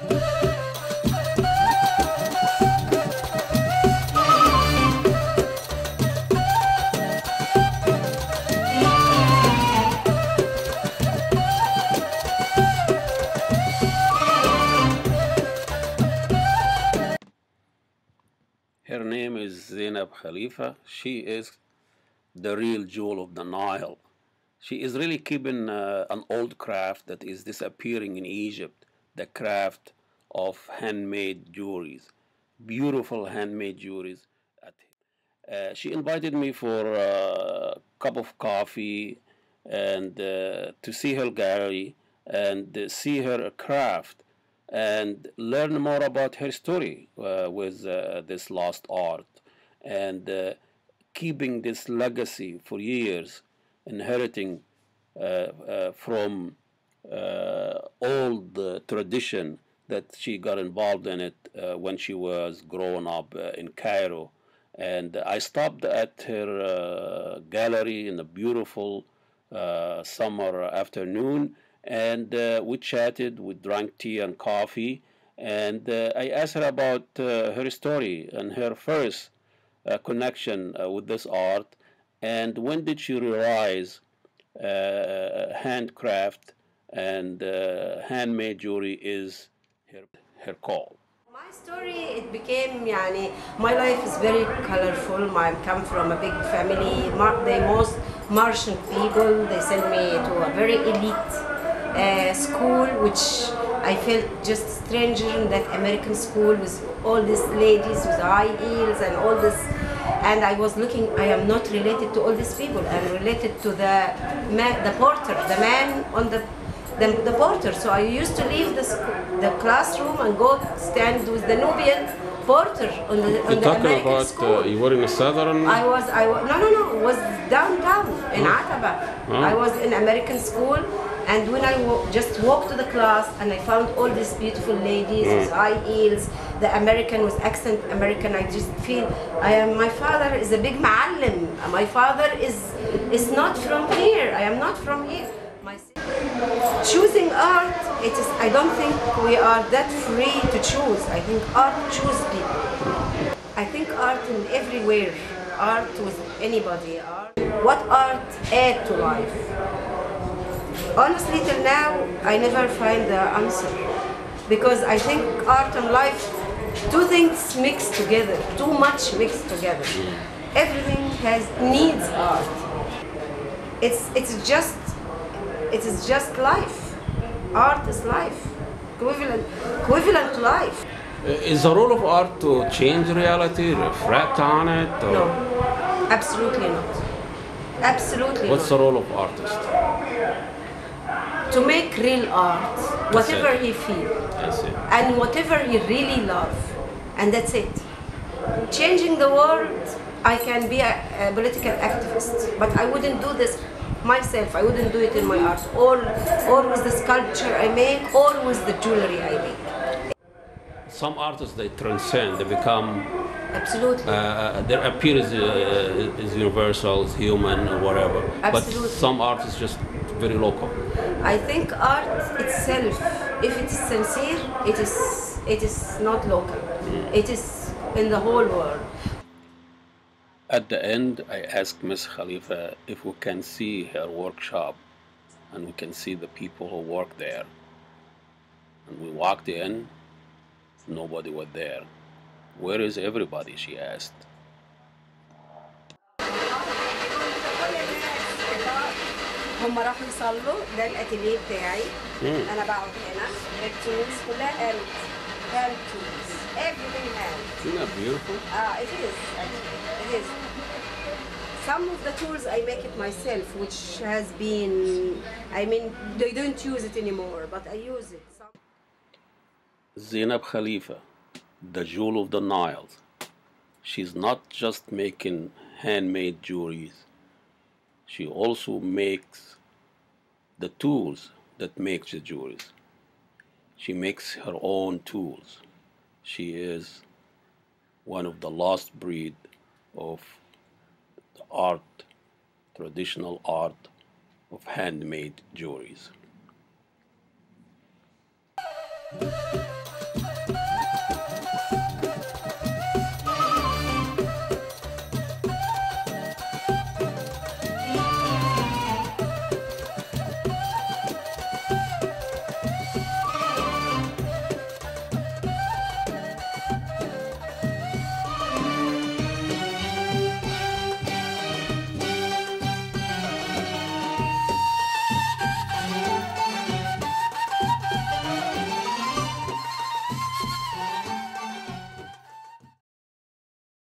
Her name is Zeinab Khalifa. She is the real jewel of the Nile. She is really keeping uh, an old craft that is disappearing in Egypt, the craft of handmade jewelries, beautiful handmade jewelries. Uh, she invited me for a cup of coffee and uh, to see her gallery and uh, see her craft and learn more about her story uh, with uh, this lost art and uh, keeping this legacy for years, inheriting from old uh, tradition that she got involved in it uh, when she was growing up uh, in Cairo. And I stopped at her gallery in a beautiful summer afternoon and uh, we chatted, we drank tea and coffee, and uh, I asked her about uh, her story and her first connection with this art, and when did she realize handcraft and uh, handmade jewelry is her, her call. My story, it became, yani, my life is very colorful. I come from a big family. They most Martian people. They sent me to a very elite uh, school, which I felt just stranger in that American school with all these ladies with high heels and all this. And I was looking. I am not related to all these people. I'm related to the the porter, the man on the the, the porter. So I used to leave the, the classroom and go stand with the Nubian porter on the, on You're the talking American about school. uh, you were in a southern. I was, I was, no, no, no, it was downtown in Ataba. Oh. I was in American school, and when I just walked to the class and I found all these beautiful ladies with high heels, the American with accent American, I just feel I am. My father is a big ma'allim. My father is is not from here. I am not from here. Choosing art, it is. I don't think we are that free to choose. I think art chooses people. I think art in everywhere. Art with anybody. Art. What art add to life? Honestly, till now, I never find the answer because I think art and life, two things mixed together, too much mixed together. Everything has needs art. It's it's just it is just life. Art is life, equivalent equivalent to life. Uh, is the role of art to change reality, reflect on it? or- No, absolutely not. Absolutely What's not. the role of artist? To make real art, whatever he feel, I see. and whatever he really love, and that's it. Changing the world, I can be a, a political activist, but I wouldn't do this myself. I wouldn't do it in my art, All, all with the sculpture I make, all with the jewelry I make. Some artists they transcend, they become Absolutely. uh, their appeal is, uh, is universal, is human, or whatever. Absolutely. But some artists just very local. I think art itself, if it is sincere, it is it is not local. It is in the whole world. At the end, I asked Miss Khalifa if we can see her workshop and we can see the people who work there. And we walked in, nobody was there. Where is everybody? she asked. هم راحوا يصلوا ده الاتيليه بتاعي انا بقعد هنا التولز كلها هاند very cute. Everything hand. Isn't that beautiful? Uh, it is, actually. It is. Some of the tools I make it myself, which has been, I mean, they don't use it anymore, but I use it. Some Zeinab Khalifa, the jewel of the Nile. She's not just making handmade jewelries. She also makes the tools that make the jewelries. She makes her own tools. She is one of the lost breed of the art, traditional art of handmade jewelries.